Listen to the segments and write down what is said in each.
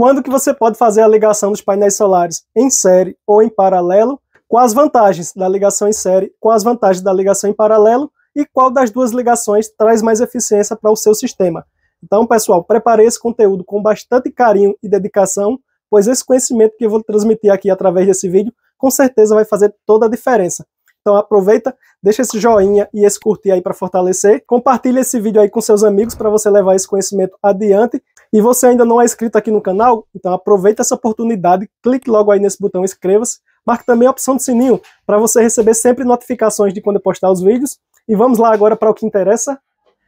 quando que você pode fazer a ligação dos painéis solares em série ou em paralelo, com as vantagens da ligação em série, com as vantagens da ligação em paralelo e qual das duas ligações traz mais eficiência para o seu sistema. Então, pessoal, preparei esse conteúdo com bastante carinho e dedicação, pois esse conhecimento que eu vou transmitir aqui através desse vídeo, com certeza vai fazer toda a diferença. Então aproveita, deixa esse joinha e esse curtir aí para fortalecer. Compartilhe esse vídeo aí com seus amigos para você levar esse conhecimento adiante. E você ainda não é inscrito aqui no canal, então aproveita essa oportunidade, clique logo aí nesse botão inscreva-se. Marque também a opção do sininho para você receber sempre notificações de quando eu postar os vídeos. E vamos lá agora para o que interessa.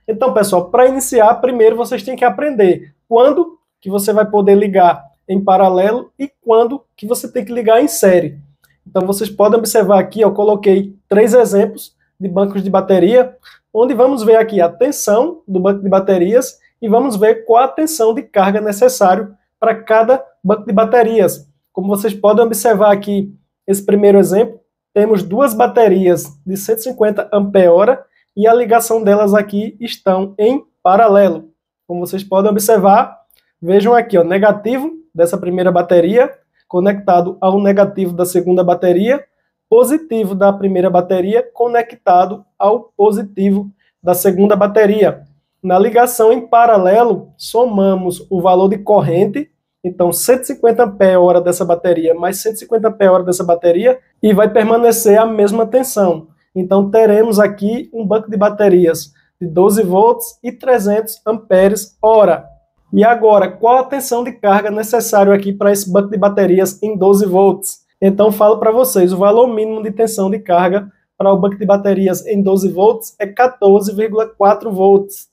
Então, pessoal, para iniciar, primeiro vocês têm que aprender quando que você vai poder ligar em paralelo e quando que você tem que ligar em série. Então vocês podem observar aqui, eu coloquei três exemplos de bancos de bateria, onde vamos ver aqui a tensão do banco de baterias e vamos ver qual a tensão de carga necessário para cada banco de baterias. Como vocês podem observar aqui, esse primeiro exemplo, temos duas baterias de 150 ampere e a ligação delas aqui estão em paralelo. Como vocês podem observar, vejam aqui, o negativo dessa primeira bateria conectado ao negativo da segunda bateria, positivo da primeira bateria conectado ao positivo da segunda bateria. Na ligação em paralelo, somamos o valor de corrente, então 150 ampere dessa bateria mais 150 ampere dessa bateria, e vai permanecer a mesma tensão. Então teremos aqui um banco de baterias de 12 volts e 300 amperes hora. E agora, qual a tensão de carga necessário aqui para esse banco de baterias em 12 volts? Então, falo para vocês, o valor mínimo de tensão de carga para o banco de baterias em 12 volts é 14,4 volts.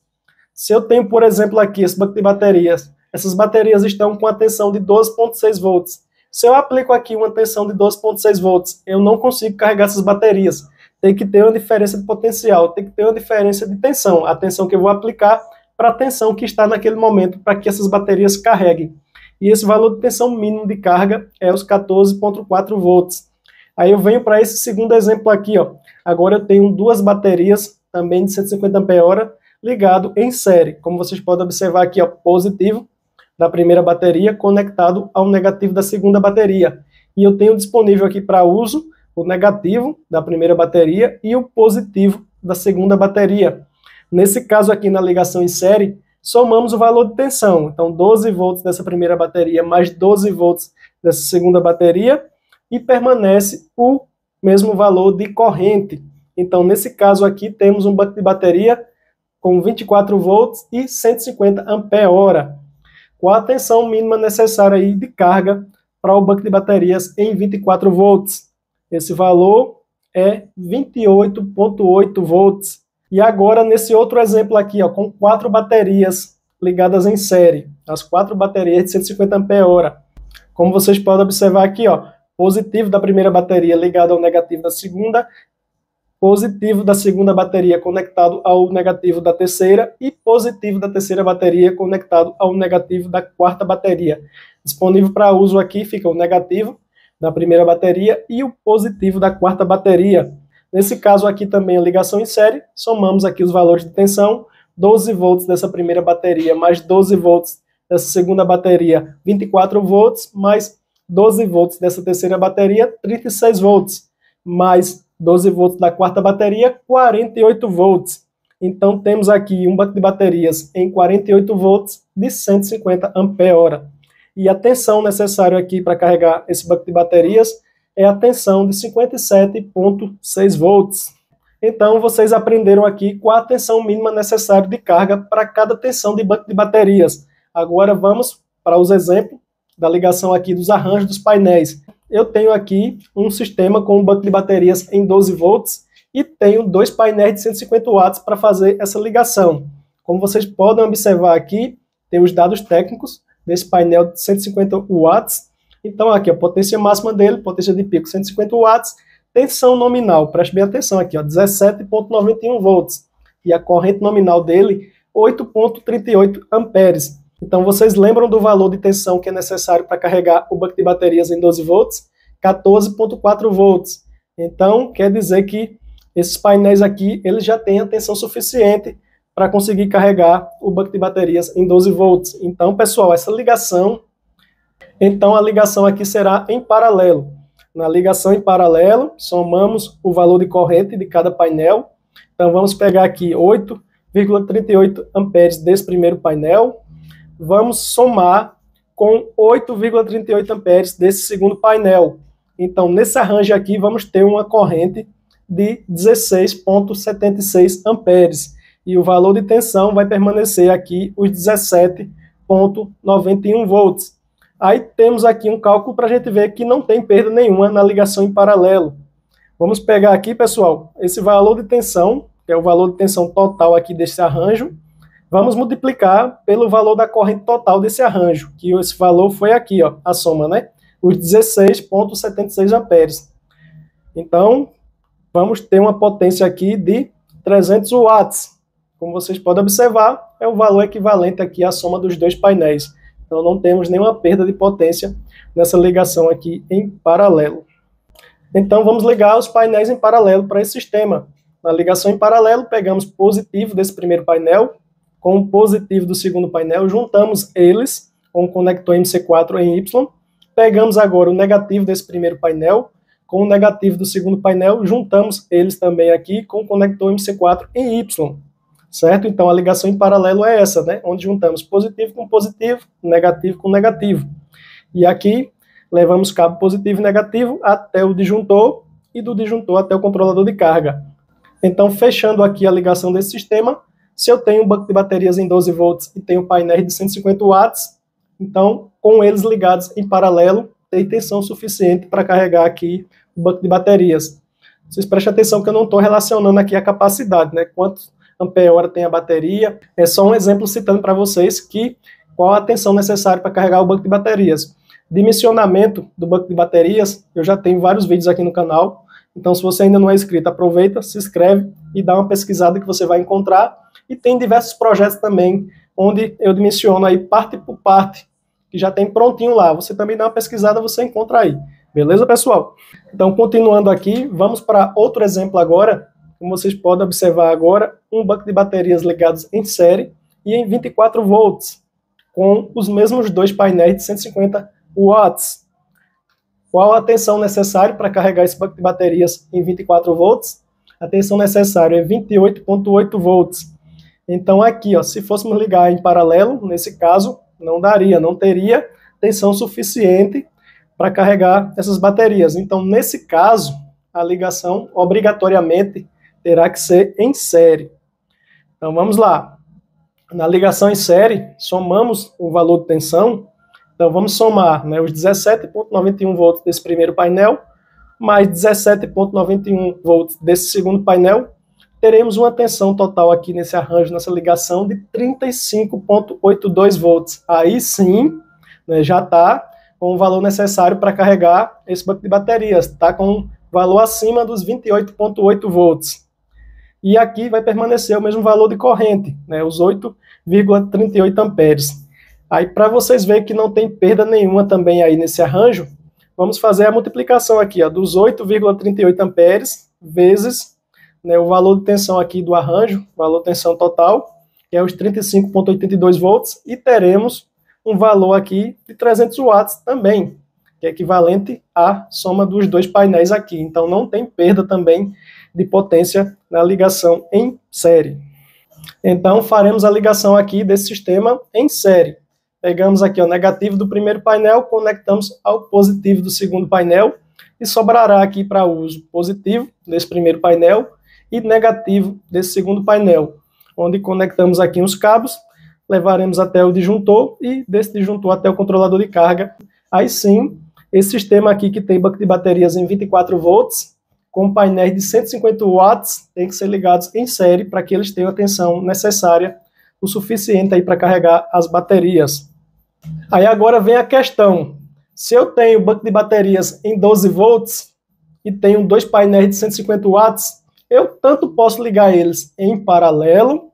Se eu tenho, por exemplo, aqui esse banco de baterias, essas baterias estão com a tensão de 12,6 volts. Se eu aplico aqui uma tensão de 12,6 volts, eu não consigo carregar essas baterias. Tem que ter uma diferença de potencial, tem que ter uma diferença de tensão. A tensão que eu vou aplicar para a tensão que está naquele momento para que essas baterias carreguem. E esse valor de tensão mínimo de carga é os 14.4 volts. Aí eu venho para esse segundo exemplo aqui, ó. Agora eu tenho duas baterias também de 150 ampere ligado em série. Como vocês podem observar aqui, ó, positivo da primeira bateria conectado ao negativo da segunda bateria. E eu tenho disponível aqui para uso o negativo da primeira bateria e o positivo da segunda bateria. Nesse caso aqui, na ligação em série, somamos o valor de tensão. Então, 12 volts dessa primeira bateria mais 12 volts dessa segunda bateria e permanece o mesmo valor de corrente. Então, nesse caso aqui, temos um banco de bateria com 24 volts e 150 ampere-hora. Qual a tensão mínima necessária aí de carga para o banco de baterias em 24 volts? Esse valor é 28.8 volts. E agora, nesse outro exemplo aqui, ó, com quatro baterias ligadas em série, as quatro baterias de 150 ampere. Como vocês podem observar aqui, ó, positivo da primeira bateria ligado ao negativo da segunda, positivo da segunda bateria conectado ao negativo da terceira e positivo da terceira bateria conectado ao negativo da quarta bateria. Disponível para uso aqui fica o negativo da primeira bateria e o positivo da quarta bateria. Nesse caso aqui também a ligação em série, somamos aqui os valores de tensão, 12 volts dessa primeira bateria mais 12 volts dessa segunda bateria, 24 volts, mais 12 volts dessa terceira bateria, 36 volts, mais 12 volts da quarta bateria, 48 volts. Então temos aqui um banco de baterias em 48 volts de 150 ampere-hora. E a tensão necessária aqui para carregar esse banco de baterias é a tensão de 57,6 volts. Então, vocês aprenderam aqui qual a tensão mínima necessária de carga para cada tensão de banco de baterias. Agora vamos para os exemplos da ligação aqui dos arranjos dos painéis. Eu tenho aqui um sistema com um banco de baterias em 12 volts e tenho dois painéis de 150 watts para fazer essa ligação. Como vocês podem observar aqui, tem os dados técnicos desse painel de 150 watts então, aqui, a potência máxima dele, potência de pico 150 watts, tensão nominal, preste bem atenção aqui, 17,91 volts. E a corrente nominal dele, 8,38 amperes. Então, vocês lembram do valor de tensão que é necessário para carregar o banco de baterias em 12 volts? 14,4 volts. Então, quer dizer que esses painéis aqui, eles já têm a tensão suficiente para conseguir carregar o banco de baterias em 12 volts. Então, pessoal, essa ligação Então a ligação aqui será em paralelo. Na ligação em paralelo, somamos o valor de corrente de cada painel. Então vamos pegar aqui 8,38 amperes desse primeiro painel. Vamos somar com 8,38 amperes desse segundo painel. Então, nesse arranjo aqui, vamos ter uma corrente de 16,76 amperes. E o valor de tensão vai permanecer aqui os 17,91 volts. Aí temos aqui um cálculo para a gente ver que não tem perda nenhuma na ligação em paralelo. Vamos pegar aqui, pessoal, esse valor de tensão, que é o valor de tensão total aqui desse arranjo, vamos multiplicar pelo valor da corrente total desse arranjo, que esse valor foi aqui, ó, a soma, né? Os 16,76 amperes. Então, vamos ter uma potência aqui de 300 watts. Como vocês podem observar, é o valor equivalente aqui à soma dos dois painéis. Então não temos nenhuma perda de potência nessa ligação aqui em paralelo. Então vamos ligar os painéis em paralelo para esse sistema. Na ligação em paralelo, pegamos positivo desse primeiro painel com o positivo do segundo painel, juntamos eles com o conector MC4 em Y, pegamos agora o negativo desse primeiro painel com o negativo do segundo painel, juntamos eles também aqui com o conector MC4 em Y certo? Então a ligação em paralelo é essa, né? Onde juntamos positivo com positivo, negativo com negativo. E aqui levamos cabo positivo e negativo até o disjuntor e do disjuntor até o controlador de carga. Então, fechando aqui a ligação desse sistema, se eu tenho um banco de baterias em 12 volts e tenho painéis de 150 watts, então, com eles ligados em paralelo, tem tensão suficiente para carregar aqui o banco de baterias. Vocês prestem atenção que eu não estou relacionando aqui a capacidade, né? Quantos ampere-hora tem a bateria. É só um exemplo citando para vocês que qual a tensão necessária para carregar o banco de baterias. Dimensionamento do banco de baterias, eu já tenho vários vídeos aqui no canal. Então, se você ainda não é inscrito, aproveita, se inscreve e dá uma pesquisada que você vai encontrar. E tem diversos projetos também, onde eu dimensiono aí parte por parte, que já tem prontinho lá. Você também dá uma pesquisada, você encontra aí. Beleza, pessoal? Então, continuando aqui, vamos para outro exemplo agora, como vocês podem observar agora, um banco de baterias ligados em série e em 24 volts, com os mesmos dois painéis de 150 watts. Qual a tensão necessária para carregar esse banco de baterias em 24 volts? A tensão necessária é 28.8 volts. Então aqui, ó, se fôssemos ligar em paralelo, nesse caso, não daria, não teria tensão suficiente para carregar essas baterias. Então, nesse caso, a ligação obrigatoriamente terá que ser em série. Então vamos lá. Na ligação em série, somamos o valor de tensão. Então vamos somar né, os 17,91 volts desse primeiro painel, mais 17,91 volts desse segundo painel. Teremos uma tensão total aqui nesse arranjo, nessa ligação, de 35,82 volts. Aí sim, né, já está com o valor necessário para carregar esse banco de baterias. Está com valor acima dos 28,8 volts e aqui vai permanecer o mesmo valor de corrente, né, os 8,38 amperes. Aí, para vocês verem que não tem perda nenhuma também aí nesse arranjo, vamos fazer a multiplicação aqui, ó, dos 8,38 amperes vezes né, o valor de tensão aqui do arranjo, valor de tensão total, que é os 35,82 volts, e teremos um valor aqui de 300 watts também, que é equivalente à soma dos dois painéis aqui. Então, não tem perda também de potência na ligação em série. Então, faremos a ligação aqui desse sistema em série. Pegamos aqui o negativo do primeiro painel, conectamos ao positivo do segundo painel e sobrará aqui para uso positivo desse primeiro painel e negativo desse segundo painel, onde conectamos aqui os cabos, levaremos até o disjuntor e desse disjuntor até o controlador de carga. Aí sim, esse sistema aqui que tem banco de baterias em 24 volts, com painéis de 150 watts tem que ser ligados em série para que eles tenham a tensão necessária, o suficiente aí para carregar as baterias. Aí agora vem a questão, se eu tenho banco de baterias em 12 volts e tenho dois painéis de 150 watts, eu tanto posso ligar eles em paralelo,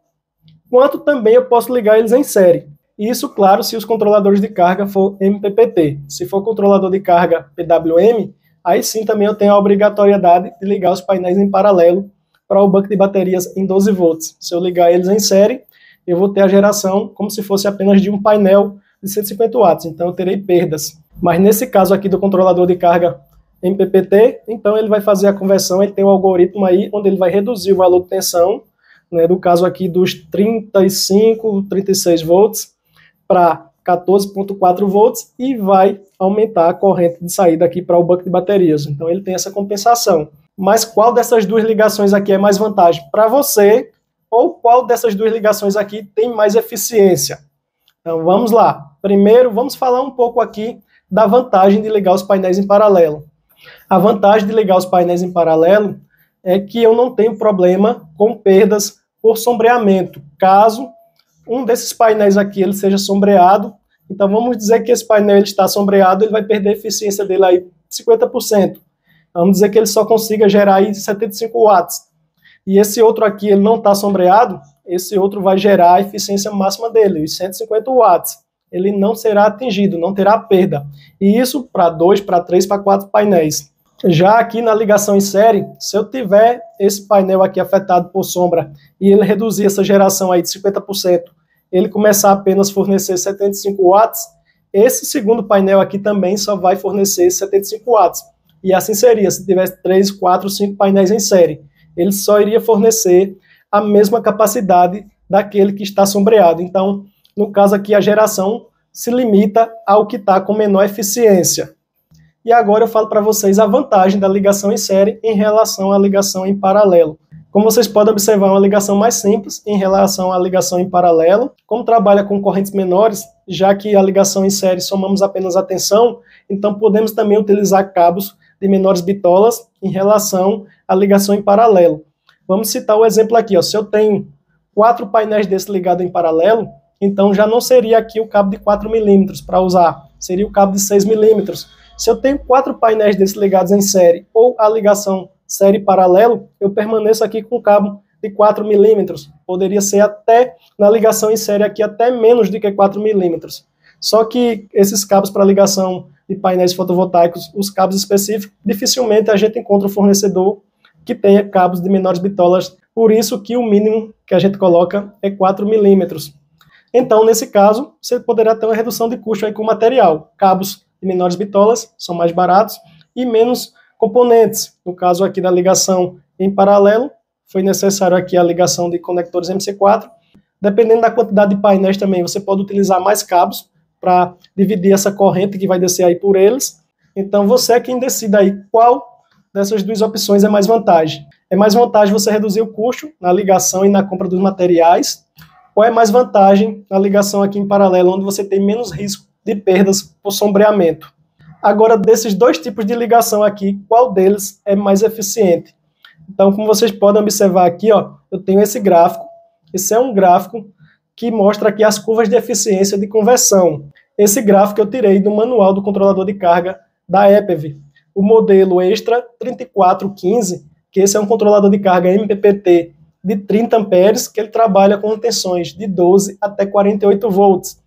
quanto também eu posso ligar eles em série. Isso, claro, se os controladores de carga for MPPT. Se for controlador de carga PWM, aí sim também eu tenho a obrigatoriedade de ligar os painéis em paralelo para o banco de baterias em 12 volts. Se eu ligar eles em série, eu vou ter a geração como se fosse apenas de um painel de 150 watts, então eu terei perdas. Mas nesse caso aqui do controlador de carga MPPT, então ele vai fazer a conversão, ele tem um algoritmo aí onde ele vai reduzir o valor de tensão, né, do caso aqui dos 35, 36 volts para 14.4 volts e vai aumentar a corrente de saída aqui para o banco de baterias. Então ele tem essa compensação. Mas qual dessas duas ligações aqui é mais vantagem para você ou qual dessas duas ligações aqui tem mais eficiência? Então vamos lá. Primeiro, vamos falar um pouco aqui da vantagem de ligar os painéis em paralelo. A vantagem de ligar os painéis em paralelo é que eu não tenho problema com perdas por sombreamento, caso um desses painéis aqui ele seja sombreado. Então vamos dizer que esse painel ele está sombreado, ele vai perder a eficiência dele aí 50%. Vamos dizer que ele só consiga gerar aí 75 watts. E esse outro aqui ele não está sombreado, esse outro vai gerar a eficiência máxima dele, os 150 watts. Ele não será atingido, não terá perda. E isso para dois, para três, para quatro painéis. Já aqui na ligação em série, se eu tiver esse painel aqui afetado por sombra e ele reduzir essa geração aí de 50%, ele começar a apenas fornecer 75 watts, esse segundo painel aqui também só vai fornecer 75 watts. E assim seria, se tivesse 3, 4, 5 painéis em série. Ele só iria fornecer a mesma capacidade daquele que está sombreado. Então, no caso aqui, a geração se limita ao que está com menor eficiência. E agora eu falo para vocês a vantagem da ligação em série em relação à ligação em paralelo. Como vocês podem observar, é uma ligação mais simples em relação à ligação em paralelo. Como trabalha com correntes menores, já que a ligação em série somamos apenas a tensão, então podemos também utilizar cabos de menores bitolas em relação à ligação em paralelo. Vamos citar o exemplo aqui. Ó. Se eu tenho quatro painéis desse ligados em paralelo, então já não seria aqui o cabo de 4 milímetros para usar, seria o cabo de 6 milímetros se eu tenho quatro painéis desses ligados em série ou a ligação série paralelo, eu permaneço aqui com cabo de 4 milímetros. Poderia ser até, na ligação em série aqui, até menos do que 4 milímetros. Só que esses cabos para ligação de painéis fotovoltaicos, os cabos específicos, dificilmente a gente encontra um fornecedor que tenha cabos de menores bitolas, por isso que o mínimo que a gente coloca é 4 milímetros. Então, nesse caso, você poderá ter uma redução de custo aí com o material. Cabos de menores bitolas, são mais baratos e menos componentes. No caso aqui da ligação em paralelo, foi necessário aqui a ligação de conectores MC4. Dependendo da quantidade de painéis também, você pode utilizar mais cabos para dividir essa corrente que vai descer aí por eles. Então você é quem decide aí qual dessas duas opções é mais vantagem. É mais vantagem você reduzir o custo na ligação e na compra dos materiais, ou é mais vantagem na ligação aqui em paralelo, onde você tem menos risco de perdas por sombreamento. Agora, desses dois tipos de ligação aqui, qual deles é mais eficiente? Então, como vocês podem observar aqui, ó, eu tenho esse gráfico. Esse é um gráfico que mostra aqui as curvas de eficiência de conversão. Esse gráfico eu tirei do manual do controlador de carga da EPV. O modelo Extra 3415, que esse é um controlador de carga MPPT de 30 amperes, que ele trabalha com tensões de 12 até 48 volts.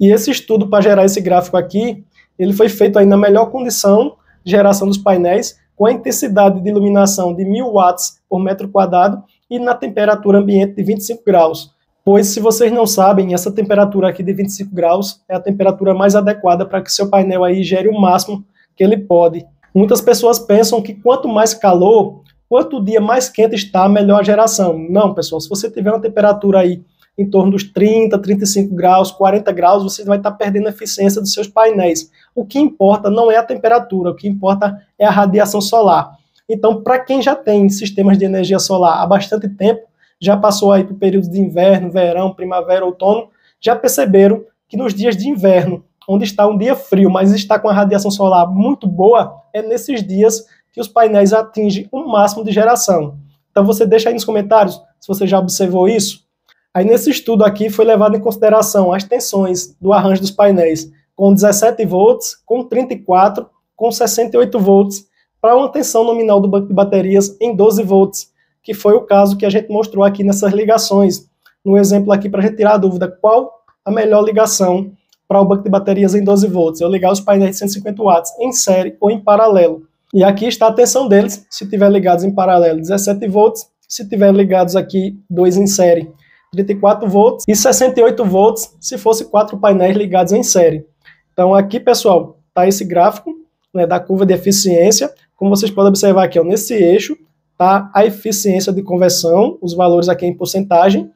E esse estudo para gerar esse gráfico aqui, ele foi feito aí na melhor condição de geração dos painéis, com a intensidade de iluminação de 1000 watts por metro quadrado e na temperatura ambiente de 25 graus. Pois, se vocês não sabem, essa temperatura aqui de 25 graus é a temperatura mais adequada para que seu painel aí gere o máximo que ele pode. Muitas pessoas pensam que quanto mais calor, quanto o dia mais quente está, melhor a geração. Não, pessoal, se você tiver uma temperatura aí em torno dos 30, 35 graus, 40 graus, você vai estar perdendo a eficiência dos seus painéis. O que importa não é a temperatura, o que importa é a radiação solar. Então, para quem já tem sistemas de energia solar há bastante tempo, já passou aí por períodos de inverno, verão, primavera, outono, já perceberam que nos dias de inverno, onde está um dia frio, mas está com a radiação solar muito boa, é nesses dias que os painéis atingem o um máximo de geração. Então você deixa aí nos comentários se você já observou isso. Aí nesse estudo aqui foi levado em consideração as tensões do arranjo dos painéis com 17 volts, com 34, com 68 volts, para uma tensão nominal do banco de baterias em 12 volts, que foi o caso que a gente mostrou aqui nessas ligações. No exemplo aqui, para a gente tirar a dúvida, qual a melhor ligação para o banco de baterias em 12 volts? Eu ligar os painéis de 150 watts em série ou em paralelo. E aqui está a tensão deles, se tiver ligados em paralelo 17 volts, se tiver ligados aqui dois em série 34 volts e 68 volts se fosse quatro painéis ligados em série. Então aqui, pessoal, está esse gráfico né, da curva de eficiência. Como vocês podem observar aqui, ó, nesse eixo está a eficiência de conversão, os valores aqui em porcentagem,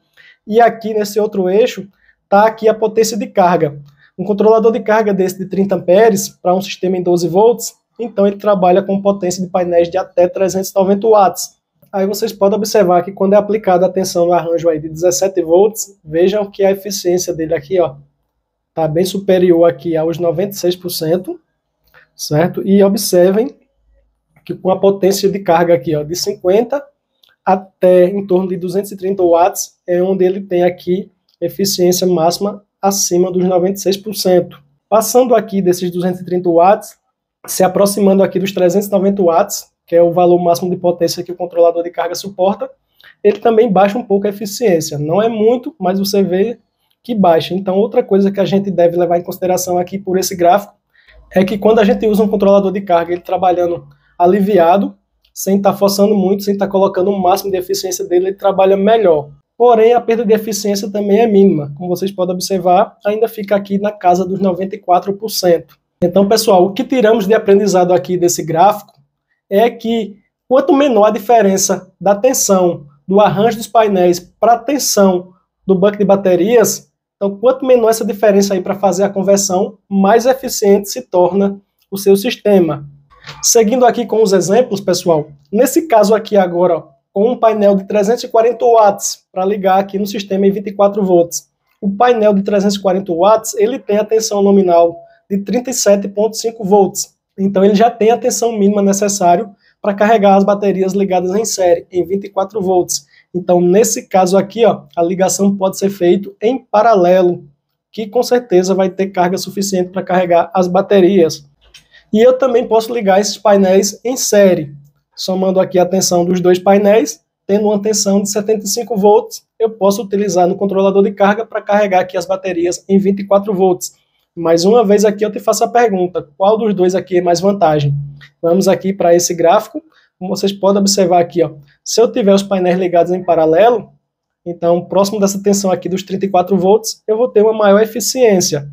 e aqui nesse outro eixo está aqui a potência de carga. Um controlador de carga desse de 30 amperes para um sistema em 12 volts, então ele trabalha com potência de painéis de até 390 watts. Aí vocês podem observar que quando é aplicada a tensão no arranjo aí de 17 volts, vejam que a eficiência dele aqui, ó, tá bem superior aqui aos 96%, certo? E observem que com a potência de carga aqui, ó, de 50 até em torno de 230 watts, é onde ele tem aqui eficiência máxima acima dos 96%. Passando aqui desses 230 watts, se aproximando aqui dos 390 watts, que é o valor máximo de potência que o controlador de carga suporta, ele também baixa um pouco a eficiência. Não é muito, mas você vê que baixa. Então, outra coisa que a gente deve levar em consideração aqui por esse gráfico é que quando a gente usa um controlador de carga, ele trabalhando aliviado, sem estar tá forçando muito, sem estar tá colocando o máximo de eficiência dele, ele trabalha melhor. Porém, a perda de eficiência também é mínima. Como vocês podem observar, ainda fica aqui na casa dos 94%. Então, pessoal, o que tiramos de aprendizado aqui desse gráfico é que quanto menor a diferença da tensão do arranjo dos painéis para a tensão do banco de baterias, então quanto menor essa diferença aí para fazer a conversão, mais eficiente se torna o seu sistema. Seguindo aqui com os exemplos, pessoal, nesse caso aqui agora, com um painel de 340 watts para ligar aqui no sistema em 24 volts. O painel de 340 watts, ele tem a tensão nominal de 37.5 volts. Então ele já tem a tensão mínima necessária para carregar as baterias ligadas em série, em 24 volts. Então, nesse caso aqui, ó, a ligação pode ser feita em paralelo, que com certeza vai ter carga suficiente para carregar as baterias. E eu também posso ligar esses painéis em série, somando aqui a tensão dos dois painéis, tendo uma tensão de 75 volts, eu posso utilizar no controlador de carga para carregar aqui as baterias em 24 volts. Mais uma vez aqui eu te faço a pergunta, qual dos dois aqui é mais vantagem? Vamos aqui para esse gráfico, como vocês podem observar aqui, ó, se eu tiver os painéis ligados em paralelo, então próximo dessa tensão aqui dos 34 volts, eu vou ter uma maior eficiência.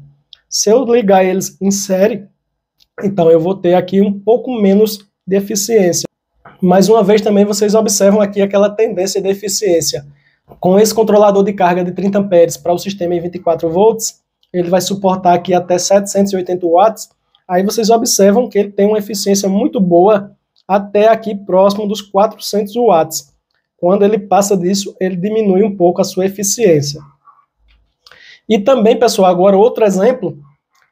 Se eu ligar eles em série, então eu vou ter aqui um pouco menos de eficiência. Mais uma vez também vocês observam aqui aquela tendência de eficiência. Com esse controlador de carga de 30 amperes para o sistema em 24 volts, ele vai suportar aqui até 780 watts. Aí vocês observam que ele tem uma eficiência muito boa até aqui próximo dos 400 watts. Quando ele passa disso, ele diminui um pouco a sua eficiência. E também, pessoal, agora outro exemplo.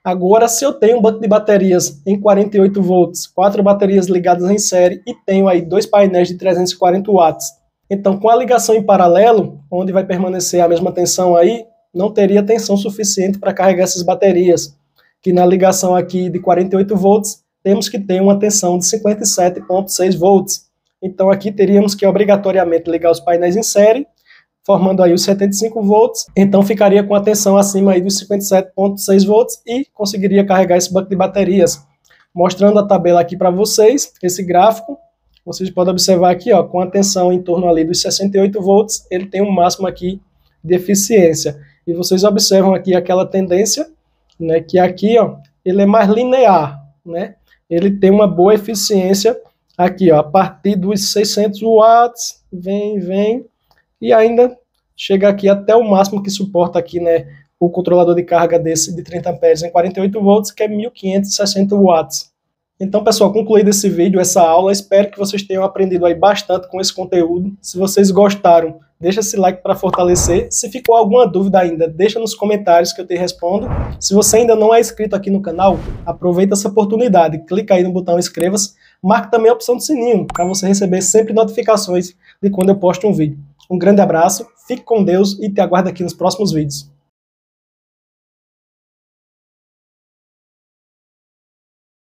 Agora, se eu tenho um banco de baterias em 48 volts, quatro baterias ligadas em série e tenho aí dois painéis de 340 watts, então com a ligação em paralelo, onde vai permanecer a mesma tensão aí, não teria tensão suficiente para carregar essas baterias, que na ligação aqui de 48 volts, temos que ter uma tensão de 57.6 volts. Então aqui teríamos que obrigatoriamente ligar os painéis em série, formando aí os 75 volts, então ficaria com a tensão acima aí dos 57.6 volts e conseguiria carregar esse banco de baterias. Mostrando a tabela aqui para vocês, esse gráfico, vocês podem observar aqui, ó, com a tensão em torno ali dos 68 volts, ele tem um máximo aqui de eficiência. E vocês observam aqui aquela tendência, né, que aqui, ó, ele é mais linear, né? Ele tem uma boa eficiência aqui, ó, a partir dos 600 watts, vem, vem, e ainda chega aqui até o máximo que suporta aqui, né, o controlador de carga desse de 30 amperes em 48 volts, que é 1560 watts. Então, pessoal, concluído esse vídeo, essa aula, espero que vocês tenham aprendido aí bastante com esse conteúdo. Se vocês gostaram, deixa esse like para fortalecer. Se ficou alguma dúvida ainda, deixa nos comentários que eu te respondo. Se você ainda não é inscrito aqui no canal, aproveita essa oportunidade, clica aí no botão inscreva-se, marque também a opção do sininho para você receber sempre notificações de quando eu posto um vídeo. Um grande abraço, fique com Deus e te aguardo aqui nos próximos vídeos.